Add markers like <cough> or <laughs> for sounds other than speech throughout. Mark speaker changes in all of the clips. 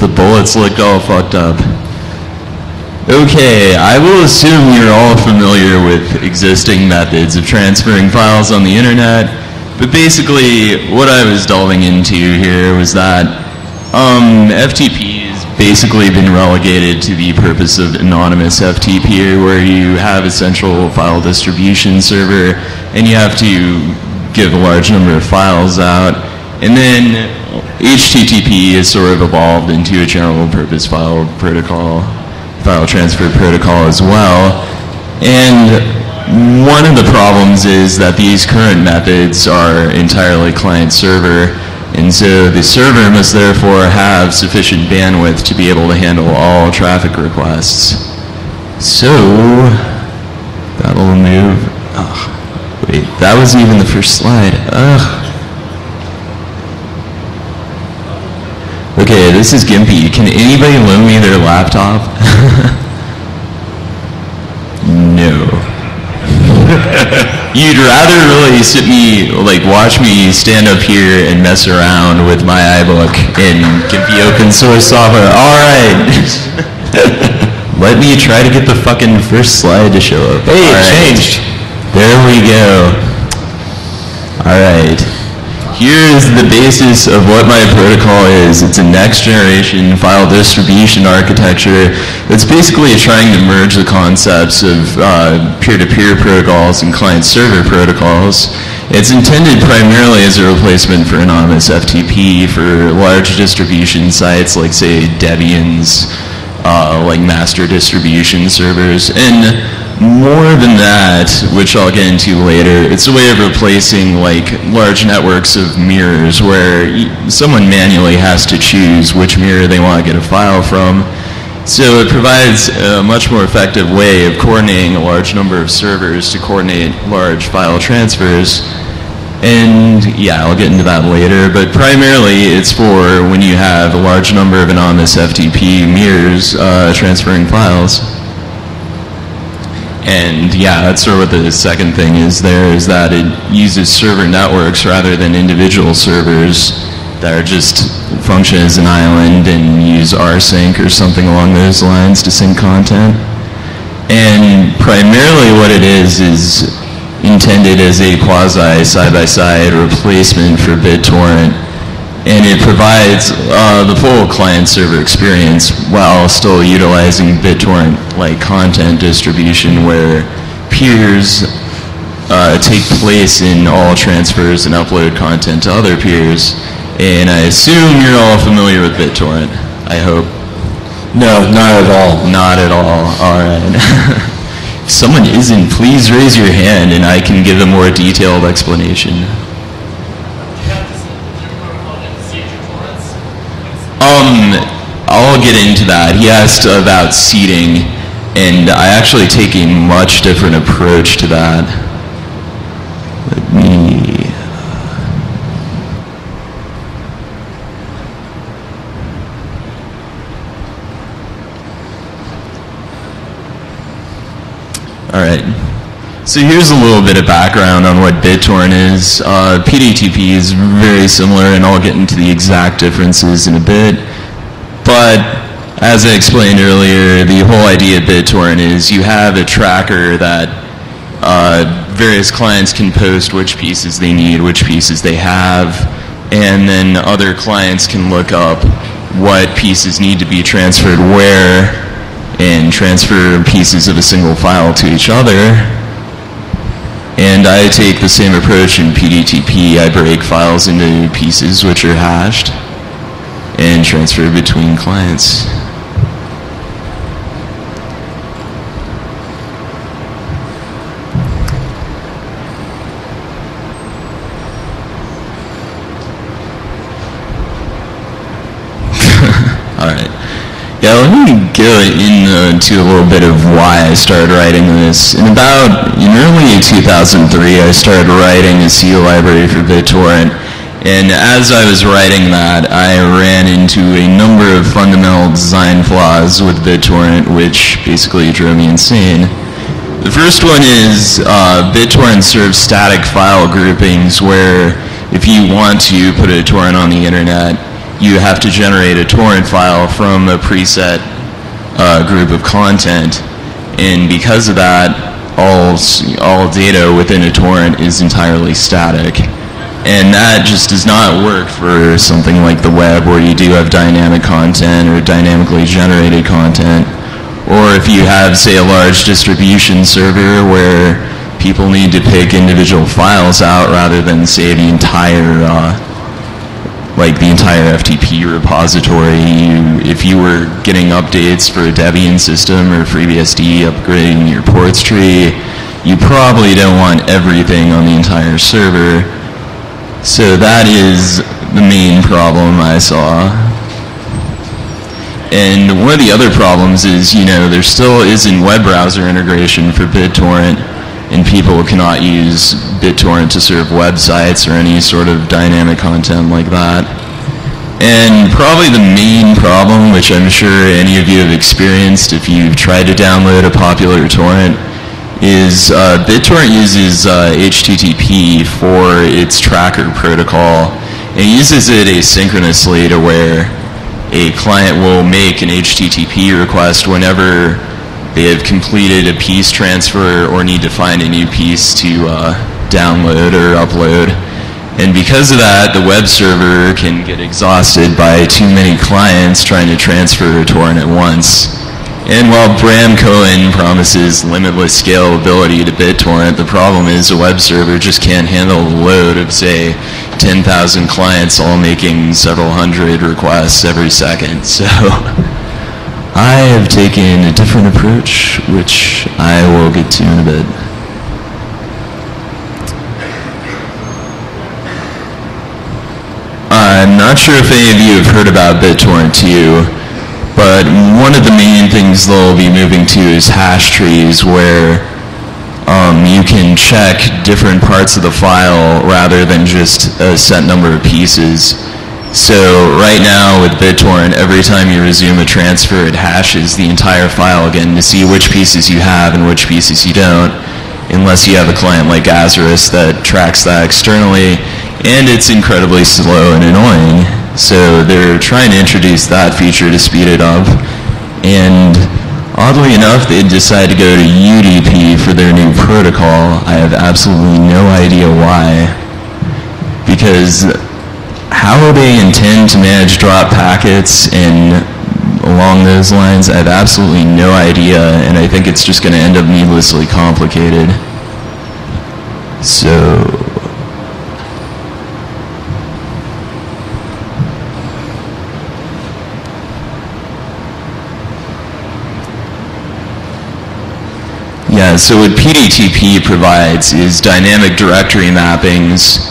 Speaker 1: the bullets look all fucked up. Okay, I will assume you're all familiar with existing methods of transferring files on the internet, but basically what I was delving into here was that um, FTP has basically been relegated to the purpose of anonymous FTP, where you have a central file distribution server and you have to give a large number of files out. And then HTTP has sort of evolved into a general purpose file protocol, file transfer protocol as well. And one of the problems is that these current methods are entirely client server. And so the server must therefore have sufficient bandwidth to be able to handle all traffic requests. So, that'll move. Oh, wait, that wasn't even the first slide. Ugh. Okay, this is Gimpy. Can anybody loan me their laptop? <laughs> no. <laughs> You'd rather really sit me, like, watch me stand up here and mess around with my iBook in Gimpy open source software. All right. <laughs> Let me try to get the fucking first slide to show up.
Speaker 2: Hey, it
Speaker 1: right.
Speaker 2: changed.
Speaker 1: There we go. All right. Here's the basis of what my protocol is. It's a next generation file distribution architecture that's basically trying to merge the concepts of uh, peer-to-peer protocols and client-server protocols. It's intended primarily as a replacement for anonymous FTP for large distribution sites like, say, Debian's, uh, like master distribution servers. And more than that, which I'll get into later, it's a way of replacing like large networks of mirrors where someone manually has to choose which mirror they want to get a file from. So it provides a much more effective way of coordinating a large number of servers to coordinate large file transfers. And yeah, I'll get into that later, but primarily it's for when you have a large number of anonymous FTP mirrors uh, transferring files. And yeah, that's sort of what the second thing is there, is that it uses server networks rather than individual servers that are just function as an island and use rsync or something along those lines to sync content. And primarily what it is is intended as a quasi side-by-side replacement for BitTorrent. And it provides uh, the full client-server experience while still utilizing BitTorrent like content distribution where peers uh, take place in all transfers and upload content to other peers. And I assume you're all familiar with BitTorrent. I hope.
Speaker 2: No, not at all.
Speaker 1: Not at all. All right. <laughs> if someone isn't, please raise your hand and I can give a more detailed explanation. Um, I'll get into that. He asked about seating, and I actually take a much different approach to that. Let me. All right. So here's a little bit of background on what BitTorrent is. Uh, PDTP is very similar, and I'll get into the exact differences in a bit. But as I explained earlier, the whole idea of BitTorrent is you have a tracker that uh, various clients can post which pieces they need, which pieces they have, and then other clients can look up what pieces need to be transferred where and transfer pieces of a single file to each other. And I take the same approach in PDTP. I break files into pieces which are hashed and transfer between clients. All right. Yeah, let me go into a little bit of why I started writing this. In about, in early 2003, I started writing a C library for BitTorrent. And as I was writing that, I ran into a number of fundamental design flaws with BitTorrent, which basically drove me insane. The first one is uh, BitTorrent serves static file groupings where if you want to put a torrent on the internet, you have to generate a torrent file from a preset uh, group of content, and because of that, all all data within a torrent is entirely static. And that just does not work for something like the web where you do have dynamic content or dynamically generated content. Or if you have, say, a large distribution server where people need to pick individual files out rather than, say, the entire, uh, like the entire FTP repository. You, if you were getting updates for a Debian system or FreeBSD upgrading your ports tree, you probably don't want everything on the entire server. So that is the main problem I saw. And one of the other problems is, you know, there still isn't web browser integration for BitTorrent, and people cannot use BitTorrent to serve websites or any sort of dynamic content like that. And probably the main problem, which I'm sure any of you have experienced if you've tried to download a popular torrent, is uh, BitTorrent uses uh, HTTP for its tracker protocol and uses it asynchronously to where a client will make an HTTP request whenever they have completed a piece transfer or need to find a new piece to uh, download or upload. And because of that, the web server can get exhausted by too many clients trying to transfer a torrent at once. And while Bram Cohen promises limitless scalability to BitTorrent, the problem is a web server just can't handle the load of, say, 10,000 clients all making several hundred requests every second. <laughs> So I have taken a different approach, which I will get to in a bit. I'm not sure if any of you have heard about BitTorrent 2, but one of the main things they'll be moving to is hash trees where um, you can check different parts of the file rather than just a set number of pieces. So right now with BitTorrent, every time you resume a transfer, it hashes the entire file again to see which pieces you have and which pieces you don't, unless you have a client like Azureus that tracks that externally, and it's incredibly slow and annoying. So they're trying to introduce that feature to speed it up, and Oddly enough, they decided to go to UDP for their new protocol. I have absolutely no idea why. Because how they intend to manage drop packets and along those lines, I have absolutely no idea, and I think it's just going to end up needlessly complicated. So, Yeah, so what PDTP provides is dynamic directory mappings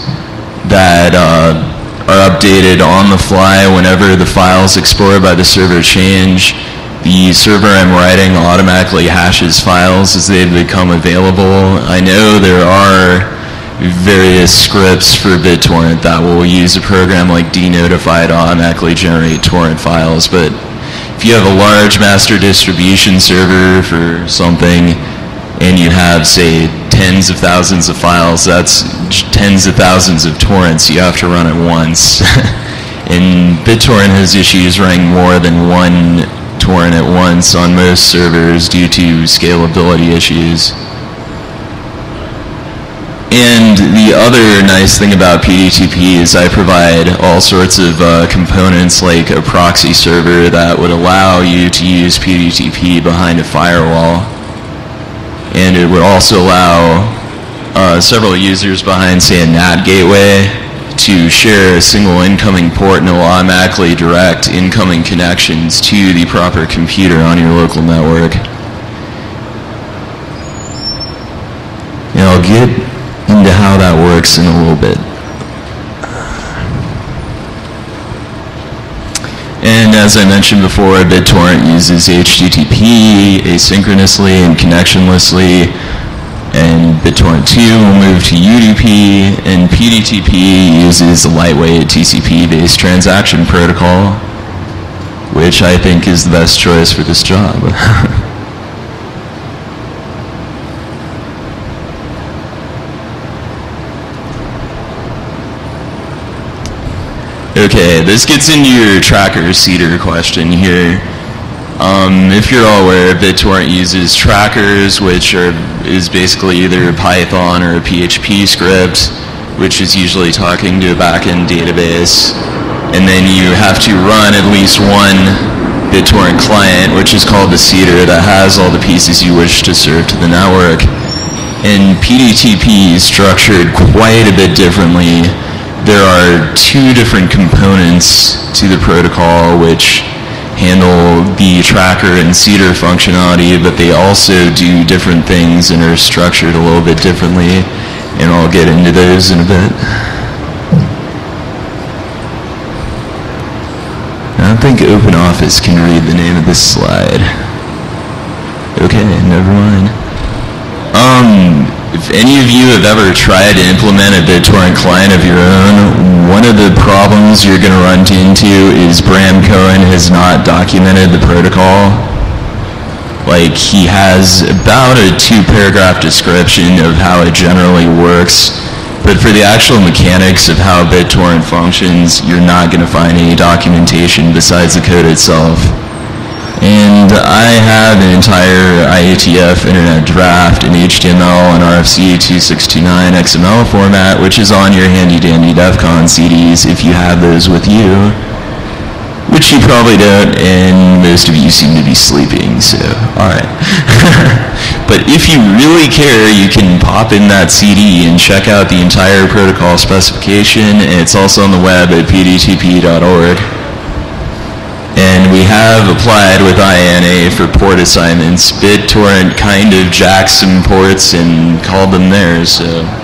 Speaker 1: that uh, are updated on the fly whenever the files explored by the server change. The server I'm writing automatically hashes files as they become available. I know there are various scripts for BitTorrent that will use a program like dnotify to automatically generate torrent files, but if you have a large master distribution server for something, and you have, say, tens of thousands of files, that's tens of thousands of torrents you have to run at once. <laughs> and BitTorrent has issues running more than one torrent at once on most servers due to scalability issues. And the other nice thing about PDTP is I provide all sorts of uh, components like a proxy server that would allow you to use PDTP behind a firewall and it would also allow uh, several users behind, say, a NAT gateway to share a single incoming port and it will automatically direct incoming connections to the proper computer on your local network. And I'll get into how that works in a little bit. And as I mentioned before, BitTorrent uses HTTP asynchronously and connectionlessly. And BitTorrent 2 will move to UDP, and PDTP uses a lightweight TCP-based transaction protocol, which I think is the best choice for this job. <laughs> Okay, this gets into your tracker seeder question here. Um, if you're all aware, BitTorrent uses trackers, which are is basically either a Python or a PHP script, which is usually talking to a backend database. And then you have to run at least one BitTorrent client, which is called the seeder, that has all the pieces you wish to serve to the network. And PDTP is structured quite a bit differently. There are two different components to the protocol which handle the tracker and seeder functionality, but they also do different things and are structured a little bit differently, and I'll get into those in a bit. I don't think OpenOffice can read the name of this slide. Okay, never mind. Um, if any of you have ever tried to implement a BitTorrent client of your own, one of the problems you're going to run into is Bram Cohen has not documented the protocol. Like, he has about a two-paragraph description of how it generally works, but for the actual mechanics of how BitTorrent functions, you're not going to find any documentation besides the code itself. And I have an entire IETF internet draft in HTML and RFC 269 XML format, which is on your handy dandy DEF CON CDs if you have those with you. Which you probably don't, and most of you seem to be sleeping, so alright. <laughs> but if you really care, you can pop in that CD and check out the entire protocol specification. It's also on the web at pdtp.org. Have applied with IANA for port assignments. BitTorrent kind of jacked some ports and called them theirs, so.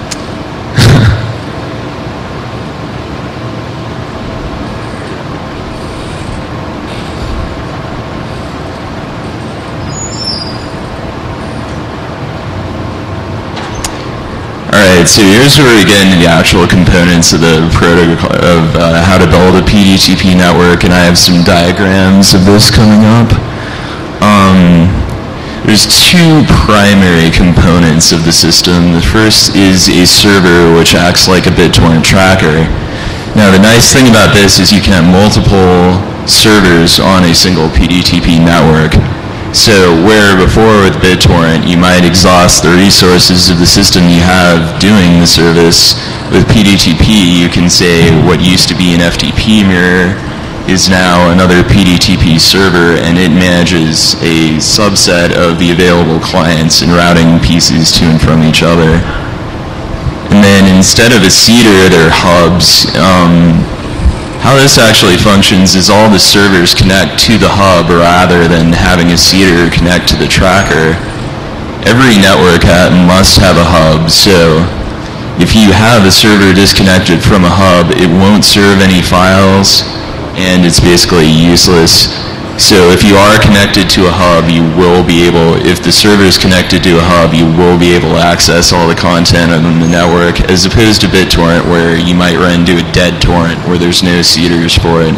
Speaker 1: Alright, so here's where we get into the actual components of the protocol, of uh, how to build a PDTP network, and I have some diagrams of this coming up. Um, there's two primary components of the system. The first is a server, which acts like a BitTorrent tracker. Now, the nice thing about this is you can have multiple servers on a single PDTP network. So where before with BitTorrent you might exhaust the resources of the system you have doing the service, with PDTP you can say what used to be an FTP mirror is now another PDTP server and it manages a subset of the available clients and routing pieces to and from each other. And then instead of a seeder, they're hubs. Um, how this actually functions is all the servers connect to the hub rather than having a seeder connect to the tracker. Every network must have a hub, so if you have a server disconnected from a hub, it won't serve any files and it's basically useless. So if you are connected to a hub, you will be able, if the server is connected to a hub, you will be able to access all the content on the network, as opposed to BitTorrent, where you might run into a dead torrent where there's no seeders for it.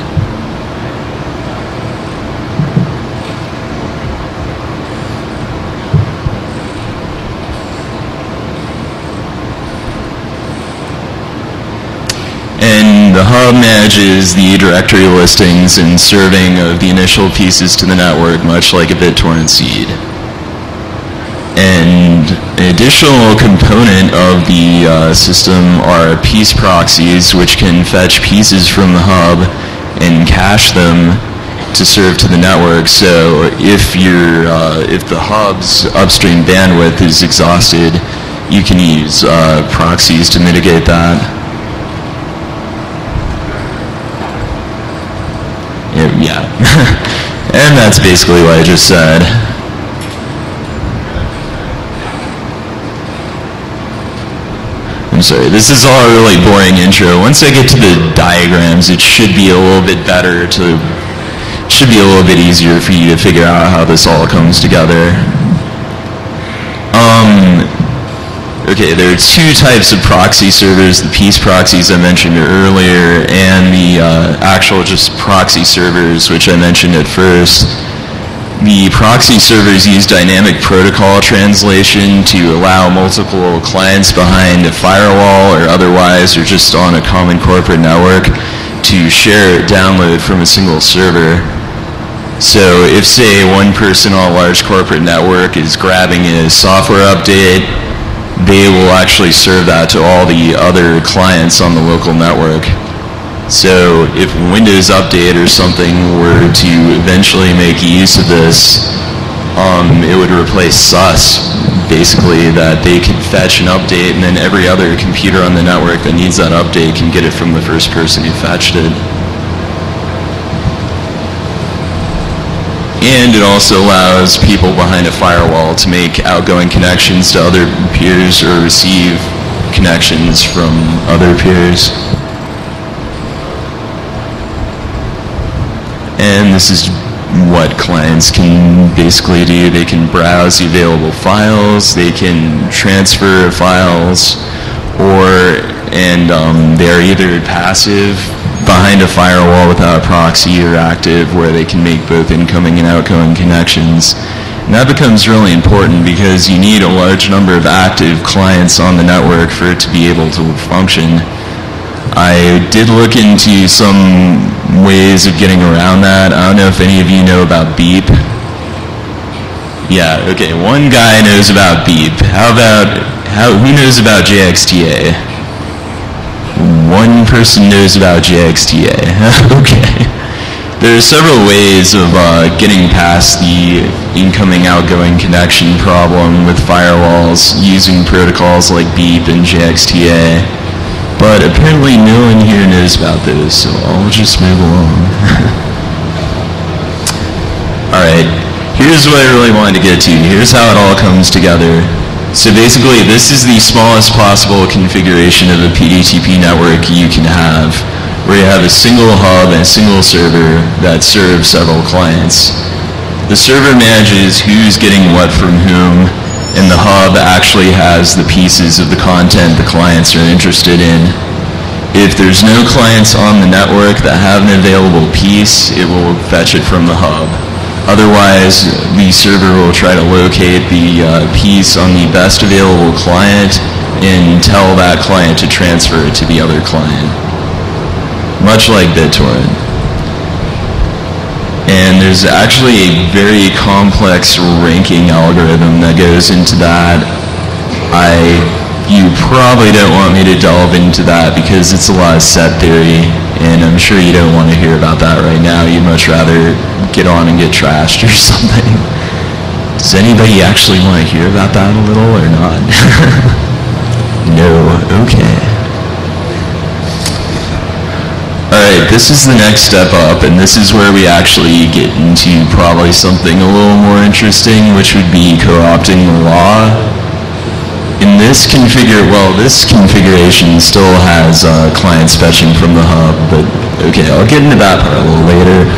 Speaker 1: Hub manages the directory listings and serving of the initial pieces to the network, much like a BitTorrent seed. And an additional component of the uh, system are piece proxies, which can fetch pieces from the hub and cache them to serve to the network. So if your uh, if the hub's upstream bandwidth is exhausted, you can use uh, proxies to mitigate that. Yeah. <laughs> and that's basically what I just said. I'm sorry, this is all a really boring intro. Once I get to the diagrams, it should be a little bit better to, should be a little bit easier for you to figure out how this all comes together. Um, Okay, there are two types of proxy servers, the piece proxies I mentioned earlier and the uh, actual just proxy servers, which I mentioned at first. The proxy servers use dynamic protocol translation to allow multiple clients behind a firewall or otherwise or just on a common corporate network to share download from a single server. So if, say, one person on a large corporate network is grabbing a software update, they will actually serve that to all the other clients on the local network. So if Windows Update or something were to eventually make use of this, um, it would replace SUS, basically, that they could fetch an update and then every other computer on the network that needs that update can get it from the first person who fetched it. And it also allows people behind a firewall to make outgoing connections to other peers or receive connections from other peers. And this is what clients can basically do. They can browse the available files, they can transfer files, or, and um, they're either passive behind a firewall without a proxy or active where they can make both incoming and outgoing connections. And that becomes really important because you need a large number of active clients on the network for it to be able to function. I did look into some ways of getting around that. I don't know if any of you know about Beep. Yeah, okay, one guy knows about Beep. How about, how, who knows about JXTA? One person knows about JXTA. <laughs> okay. There are several ways of uh, getting past the incoming-outgoing connection problem with firewalls using protocols like Beep and JXTA. But apparently no one here knows about those, so I'll just move along. <laughs> Alright, here's what I really wanted to get to. Here's how it all comes together. So basically, this is the smallest possible configuration of a PDTP network you can have, where you have a single hub and a single server that serves several clients. The server manages who's getting what from whom, and the hub actually has the pieces of the content the clients are interested in. If there's no clients on the network that have an available piece, it will fetch it from the hub. Otherwise, the server will try to locate the uh, piece on the best available client and tell that client to transfer it to the other client. Much like BitTorrent. And there's actually a very complex ranking algorithm that goes into that. I, you probably don't want me to delve into that because it's a lot of set theory, and I'm sure you don't want to hear about that right now. You'd much rather get on and get trashed or <laughs> something. Does anybody actually want to hear about that a little or not? <laughs> no, okay. Alright, this is the next step up, and this is where we actually get into probably something a little more interesting, which would be co-opting the law. In this configure, well, this configuration still has uh, clients fetching from the hub, but okay, I'll get into that part a little later.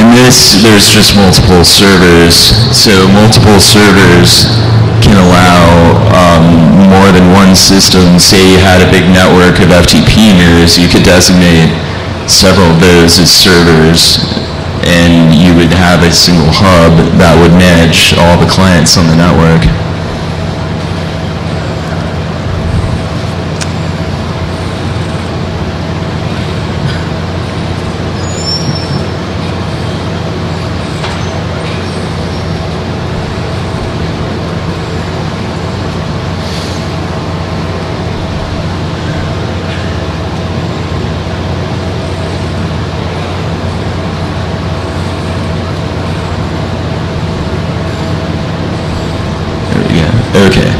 Speaker 1: In this, there's just multiple servers, so multiple servers can allow um, more than one system. Say you had a big network of FTP mirrors, you could designate several of those as servers and you would have a single hub that would manage all the clients on the network. Okay.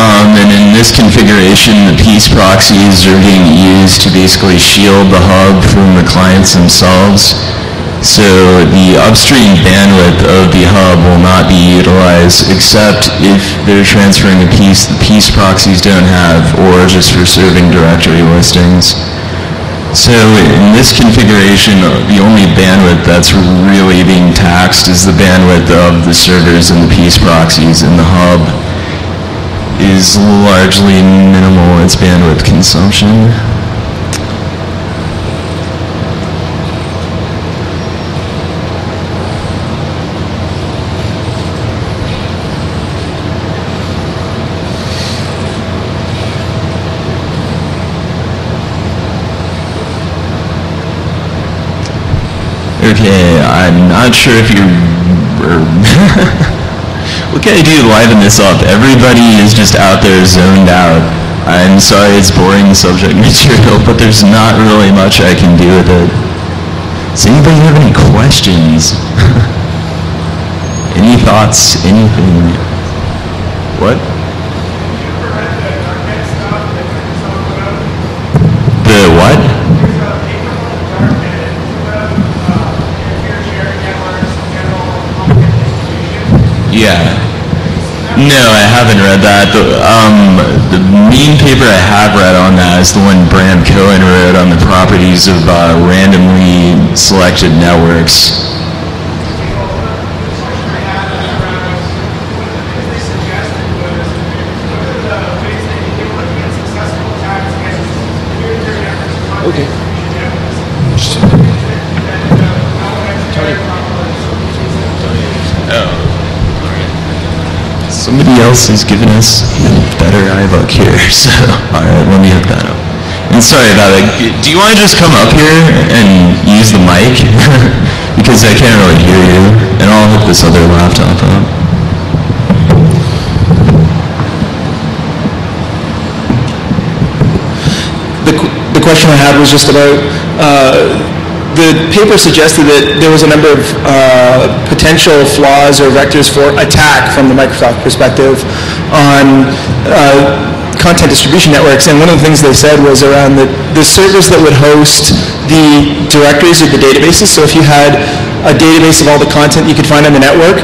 Speaker 1: Um, and in this configuration, the piece proxies are being used to basically shield the hub from the clients themselves. So the upstream bandwidth of the hub will not be utilized except if they're transferring a piece the piece proxies don't have or just for serving directory listings. So in this configuration, the only bandwidth that's really being taxed is the bandwidth of the servers and the piece proxies, and the hub is largely minimal its bandwidth consumption. Okay, I'm not sure if you <laughs> what can I do to liven this up? Everybody is just out there zoned out. I'm sorry it's boring subject <laughs> material, but there's not really much I can do with it. Does anybody have any questions? <laughs> any thoughts? Anything? What? The what? Yeah. No, I haven't read that. The, um, the main paper I have read on that is the one Bram Cohen wrote on the properties of uh, randomly selected networks.
Speaker 2: Okay.
Speaker 1: Somebody else is giving us a better iBook here, <laughs> so all right, let me hook that up. And sorry about it. Do you want to just come up here and use the mic? <laughs> because I can't really hear you, and I'll hook this other laptop up.
Speaker 3: The, the question I had was just about, uh, the paper suggested that there was a number of uh, potential flaws or vectors for attack from the Microsoft perspective on uh, content distribution networks. And one of the things they said was around the, the servers that would host the directories or the databases. So if you had a database of all the content you could find on the network,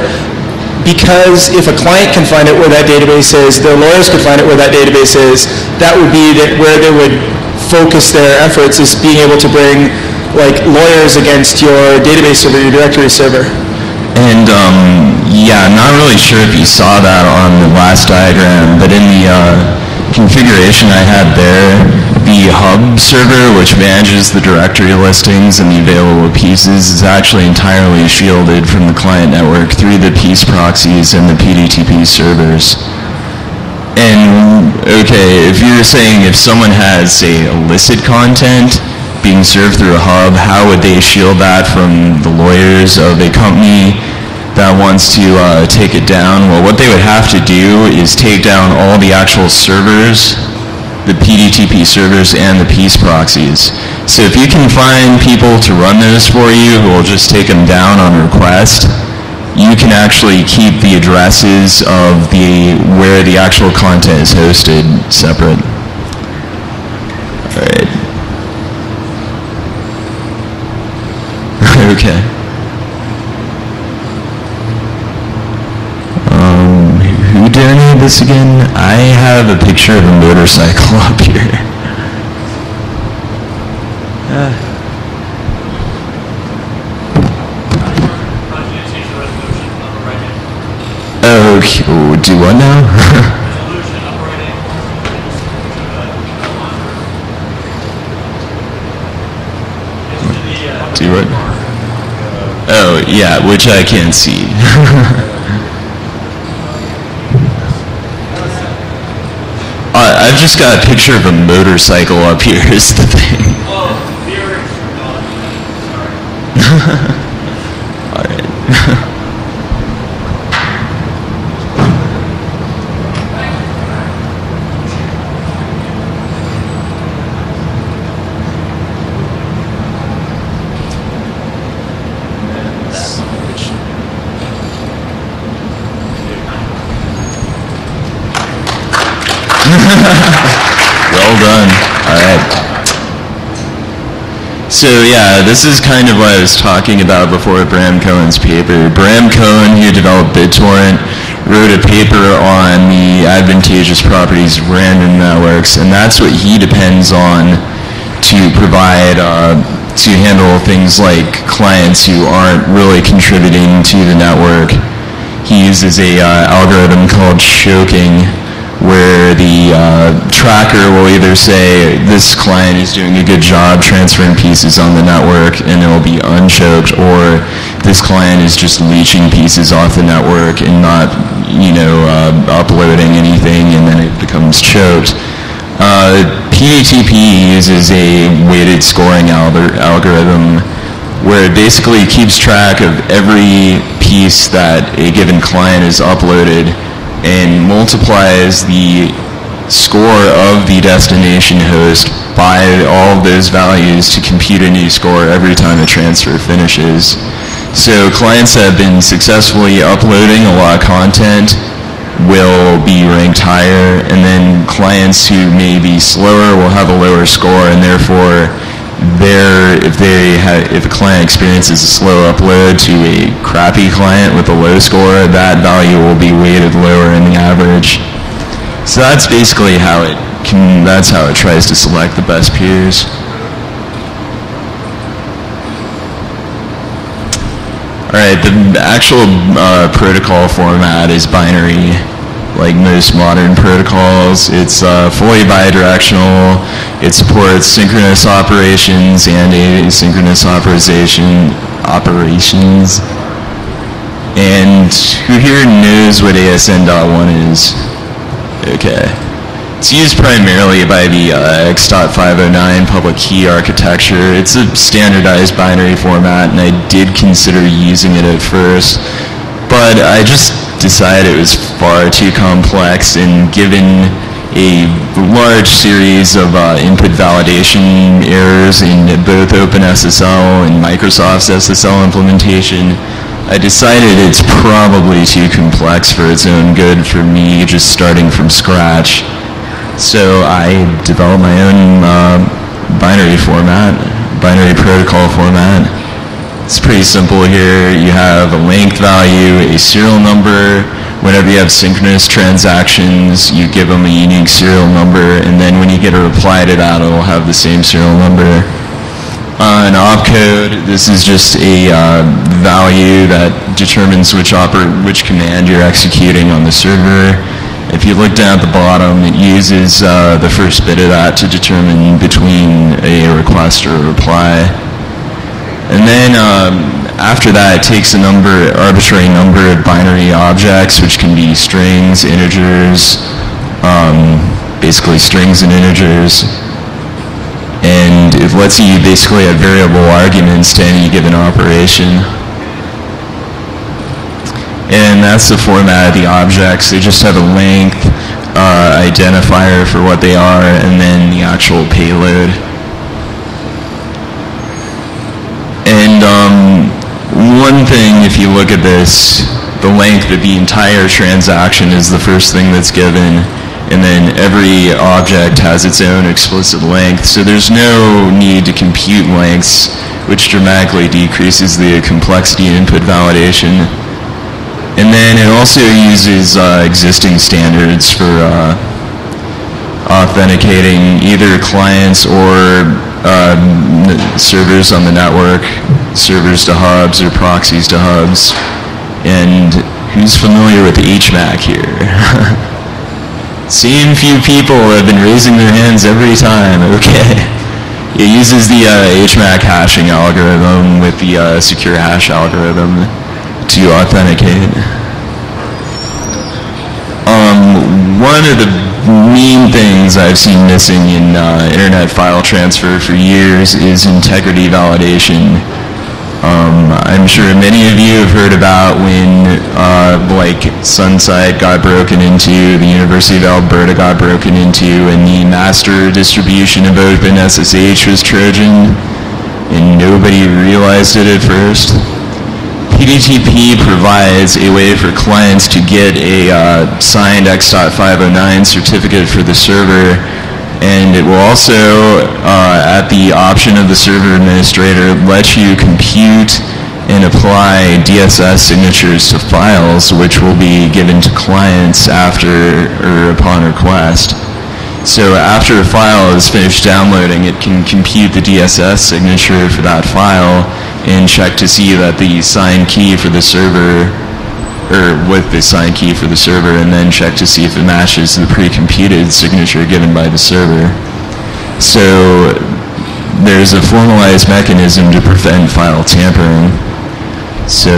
Speaker 3: because if a client can find it where that database is, their lawyers could find it where that database is, that would be that where they would focus their efforts is being able to bring like lawyers against your database server, your directory server.
Speaker 1: And um, yeah, I'm not really sure if you saw that on the last diagram, but in the uh, configuration I had there, the hub server, which manages the directory listings and the available pieces, is actually entirely shielded from the client network through the piece proxies and the PDTP servers. And okay, if you're saying if someone has, say, illicit content being served through a hub, how would they shield that from the lawyers of a company that wants to uh, take it down? Well, what they would have to do is take down all the actual servers, the PDTP servers and the piece proxies. So if you can find people to run those for you who will just take them down on request, you can actually keep the addresses of the where the actual content is hosted separate. All right. Okay. Um, who donated this again? I have a picture of a motorcycle <laughs> up here. Okay, oh, do what now? <laughs> Do what? Oh, yeah, which I can't see. <laughs> I, I've just got a picture of a motorcycle up here <laughs> is the thing. <laughs> All right. well done. All right. So yeah, this is kind of what I was talking about before Bram Cohen's paper. Bram Cohen, who developed BitTorrent, wrote a paper on the advantageous properties of random networks, and that's what he depends on to provide, uh, to handle things like clients who aren't really contributing to the network. He uses a uh, algorithm called choking, where the uh, tracker will either say this client is doing a good job transferring pieces on the network and it will be unchoked or this client is just leeching pieces off the network and not you know uh, uploading anything and then it becomes choked. Uh, PDTP uses a weighted scoring algor- algorithm where it basically keeps track of every piece that a given client has uploaded and multiplies the score of the destination host by all of those values to compute a new score every time a transfer finishes. So clients that have been successfully uploading a lot of content will be ranked higher, and then clients who may be slower will have a lower score, and therefore, there, if they ha if a client experiences a slow upload to a crappy client with a low score, that value will be weighted lower in the average. So that's basically how it can, that's how it tries to select the best peers. All right, the actual uh, protocol format is binary, like most modern protocols. It's uh, fully bidirectional. It supports synchronous operations and asynchronous operation operations. And who here knows what ASN.1 is? Okay. It's used primarily by the uh, X.509 public key architecture. It's a standardized binary format, and I did consider using it at first, but I just decided it was far too complex, and given a large series of uh, input validation errors in both OpenSSL and Microsoft's SSL implementation, I decided it's probably too complex for its own good for me just starting from scratch. So I developed my own uh, binary format, binary protocol format. It's pretty simple here. You have a length value, a serial number. Whenever you have synchronous transactions, you give them a unique serial number, and then when you get a reply to that, it'll have the same serial number. Uh, an opcode, this is just a uh, value that determines which, which command you're executing on the server. If you look down at the bottom, it uses uh, the first bit of that to determine between a request or a reply. And then um, after that, it takes a number, arbitrary number of binary objects, which can be strings, integers, um, basically strings and integers. And it lets you basically have variable arguments to any given operation. And that's the format of the objects. They just have a length uh, identifier for what they are and then the actual payload. And um, one thing, if you look at this, the length of the entire transaction is the first thing that's given and then every object has its own explicit length. So there's no need to compute lengths, which dramatically decreases the complexity input validation. And then it also uses uh, existing standards for uh, authenticating either clients or uh, servers on the network, servers to hubs or proxies to hubs. And who's familiar with HMAC here? <laughs> Same few people have been raising their hands every time, <laughs> okay. It uses the uh, HMAC hashing algorithm with the uh, secure hash algorithm to authenticate. One of the main things I've seen missing in uh, internet file transfer for years is integrity validation. Um, I'm sure many of you have heard about when uh, like Sunside got broken into, the University of Alberta got broken into, and the master distribution of OpenSSH was Trojan, and nobody realized it at first. PDTP provides a way for clients to get a uh, signed X.509 certificate for the server and it will also, uh, at the option of the server administrator, let you compute and apply DSS signatures to files which will be given to clients after or upon request. So after a file is finished downloading, it can compute the DSS signature for that file and check to see that the signed key for the server, or with the signed key for the server, and then check to see if it matches the pre-computed signature given by the server. So there's a formalized mechanism to prevent file tampering. So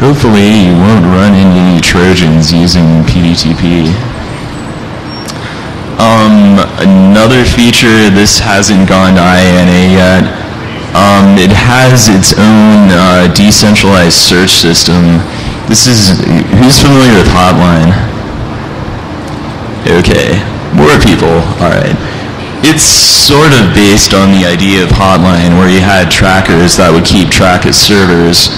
Speaker 1: hopefully you won't run into any Trojans using PDTP. Um, another feature, this hasn't gone to IANA yet, Um, it has its own uh, decentralized search system. This is, who's familiar with Hotline? Okay, more people, all right. It's sort of based on the idea of Hotline, where you had trackers that would keep track of servers.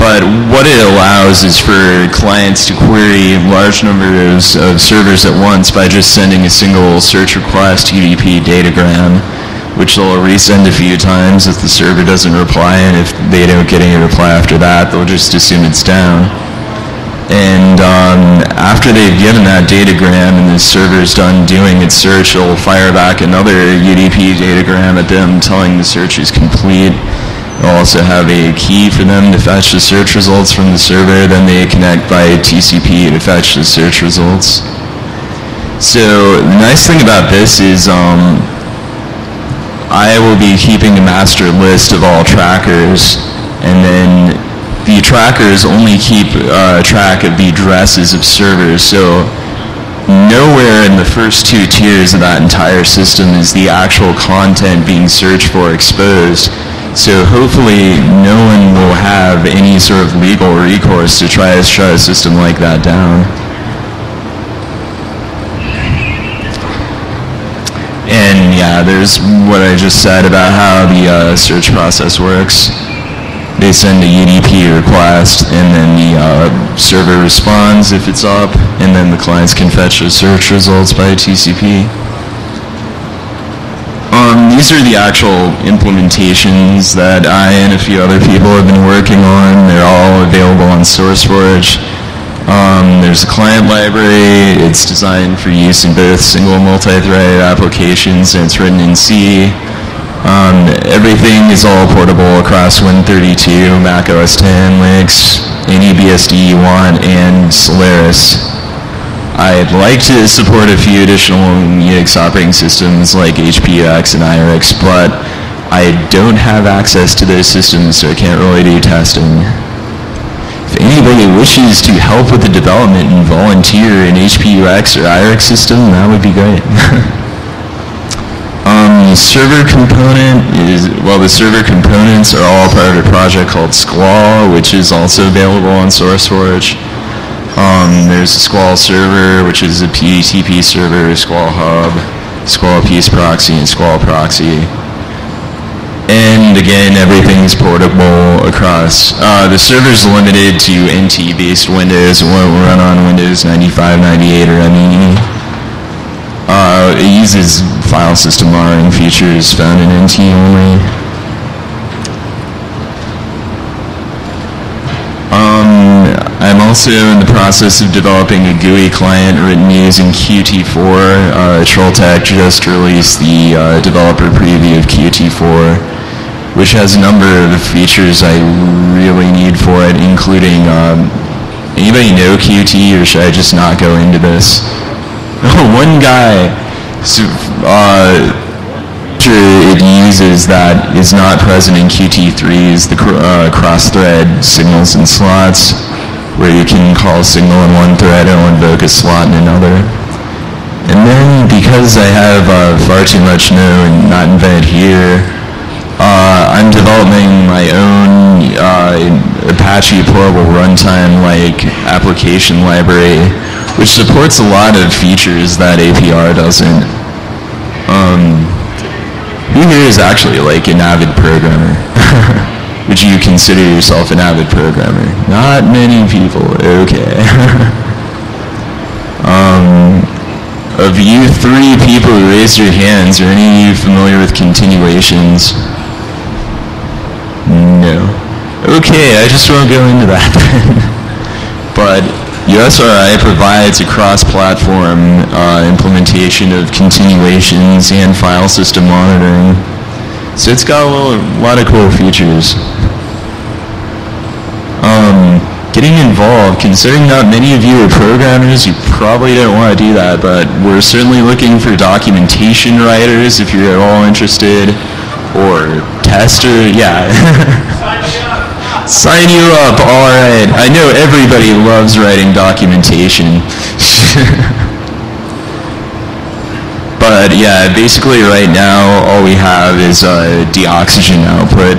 Speaker 1: But what it allows is for clients to query large numbers of servers at once by just sending a single search request UDP datagram, which they'll resend a few times if the server doesn't reply, and if they don't get any reply after that, they'll just assume it's down. And um, after they've given that datagram and the server's done doing its search, it'll fire back another UDP datagram at them telling the search is complete. They'll also have a key for them to fetch the search results from the server, then they connect by TCP to fetch the search results. So the nice thing about this is um, I will be keeping a master list of all trackers, and then the trackers only keep uh, track of the addresses of servers, so nowhere in the first two tiers of that entire system is the actual content being searched for exposed. So hopefully no one will have any sort of legal recourse to try to shut a system like that down. And yeah, there's what I just said about how the uh, search process works. They send a UDP request, and then the uh, server responds if it's up, and then the clients can fetch the search results by TCP. Um, these are the actual implementations that I and a few other people have been working on. They're all available on SourceForge. Um, there's a client library. It's designed for use in both single and multi-threaded applications, and it's written in C. Um, everything is all portable across Win32, Mac OS X, Linux, any BSD you want, and Solaris. I'd like to support a few additional Unix operating systems like HPUX and IRIX, but I don't have access to those systems, so I can't really do testing. If anybody wishes to help with the development and volunteer in HPUX or IRIX system, that would be great. <laughs> um, the server component is, well, the server components are all part of a project called Squall, which is also available on SourceForge. Um, there's a Squall server, which is a PTP server, Squall Hub, Squall Piece Proxy, and Squall Proxy. And again, everything's portable across. Uh, the server's limited to NT-based Windows. It won't run on Windows 95, 98, or ME. Uh, it uses file system monitoring features found in NT only. Um, I'm also in the process of developing a GUI client written using Qt4. Uh, Trolltech just released the uh, developer preview of Qt4, which has a number of features I really need for it, including, um, anybody know Qt, or should I just not go into this? <laughs> One guy, so, uh, it uses that is not present in Qt3 is the cr- uh, cross-thread signals and slots, where you can call signal in one thread and invoke a slot in another. And then because I have uh, far too much known, and not invented here, uh, I'm developing my own uh, Apache portable runtime-like application library, which supports a lot of features that APR doesn't. Um, who here is actually like an avid programmer? <laughs> Would you consider yourself an avid programmer? Not many people. Okay. <laughs> um, of you three people who raised your hands, are any of you familiar with continuations? No. Okay, I just won't go into that <laughs> but USRI provides a cross-platform uh, implementation of continuations and file system monitoring. So it's got a lot of cool features. Um, getting involved, considering not many of you are programmers, you probably don't want to do that, but we're certainly looking for documentation writers if you're at all interested, or tester, yeah. <laughs> Sign you up, all right. I know everybody loves writing documentation. <laughs> But yeah, basically right now, all we have is uh, Doxygen output,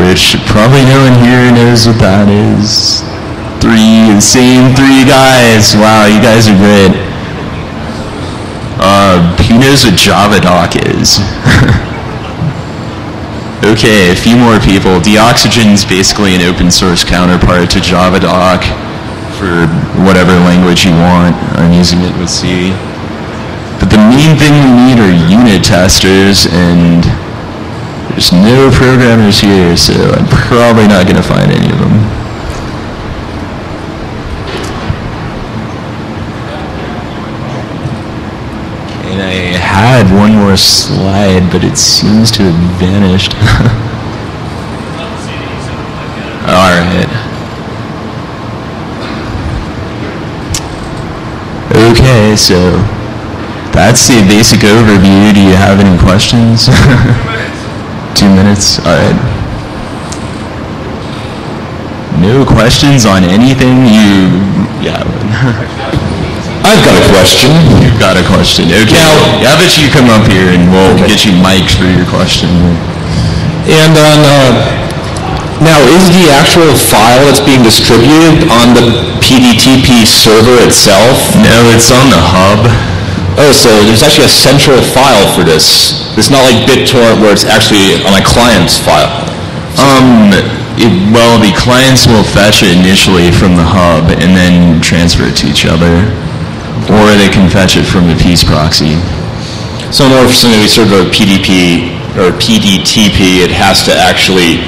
Speaker 1: which probably no one here knows what that is. Three, same three guys. Wow, you guys are great. Uh, who knows what JavaDoc is? <laughs> okay, a few more people. Doxygen's basically an open source counterpart to JavaDoc for whatever language you want. I'm using it with C. But the main thing we need are unit testers, and there's no programmers here, so I'm probably not going to find any of them. And I had one more slide, but it seems to have vanished. <laughs> All right. Okay, so that's the basic overview. Do you have any questions? <laughs> Two minutes. All right. No questions on anything? You, yeah. <laughs>
Speaker 2: I've got a question.
Speaker 1: You've got a question. Okay.
Speaker 2: Now- yeah,
Speaker 1: How about you come up here and we'll get you mic'd for your question.
Speaker 2: And on, uh, now, is the actual file that's being distributed on the PDTP server itself?
Speaker 1: No, it's on the hub.
Speaker 2: Oh, so there's actually a central file for this. It's not like BitTorrent where it's actually on a client's file.
Speaker 1: Um, it, well, the clients will fetch it initially from the hub and then transfer it to each other. Or they can fetch it from the piece proxy.
Speaker 2: So in order for something to be served a PDP or PDTP, it has to actually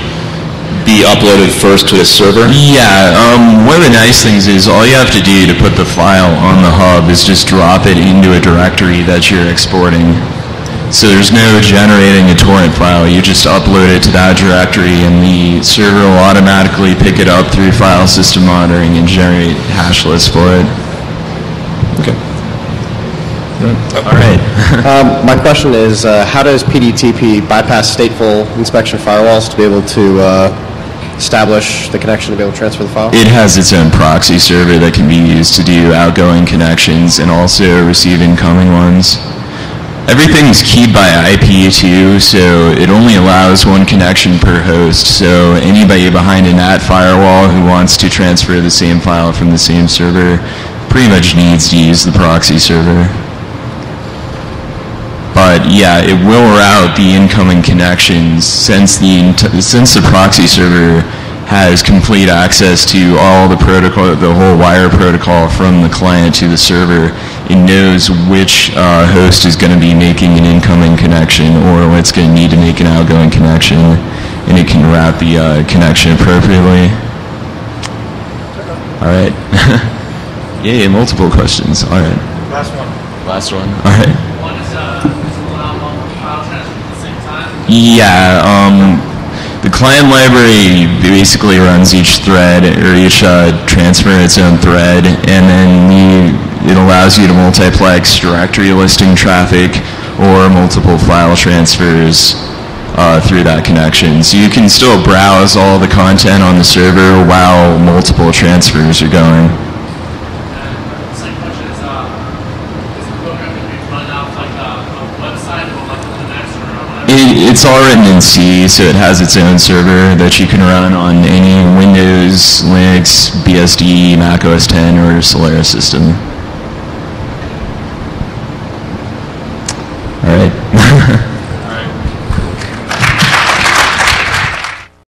Speaker 2: be uploaded first to the server?
Speaker 1: Yeah, um, one of the nice things is all you have to do to put the file on the hub is just drop it into a directory that you're exporting. So there's no generating a torrent file, you just upload it to that directory and the server will automatically pick it up through file system monitoring and generate hash lists for it. All right.
Speaker 4: Um, My question is, uh, how does PDTP bypass stateful inspection firewalls to be able to uh, establish the connection to be able to transfer the file?
Speaker 1: It has its own proxy server that can be used to do outgoing connections and also receive incoming ones. Everything's keyed by IP too, so it only allows one connection per host. So anybody behind a NAT firewall who wants to transfer the same file from the same server pretty much needs to use the proxy server. But yeah, it will route the incoming connections since the since the proxy server has complete access to all the protocol, the whole wire protocol from the client to the server. It knows which uh, host is going to be making an incoming connection or what's going to need to make an outgoing connection, and it can route the uh, connection appropriately. All right. <laughs> Yay, multiple questions. All right.
Speaker 5: Last one.
Speaker 1: Last one. All right.
Speaker 5: One is, uh, is it allow multiple file transfers at the same time?
Speaker 1: Yeah, um, the client library basically runs each thread or each uh, transfer its own thread, and then the, it allows you to multiplex directory listing traffic or multiple file transfers uh, through that connection. So you can still browse all the content on the server while multiple transfers are going.
Speaker 5: And the second question is, uh, is the program going to be run off like a, a website or like a Linux or whatever?
Speaker 1: It, it's all written in C, so it has its own server that you can run on any Windows, Linux, BSD, Mac OS X, or Solaris system.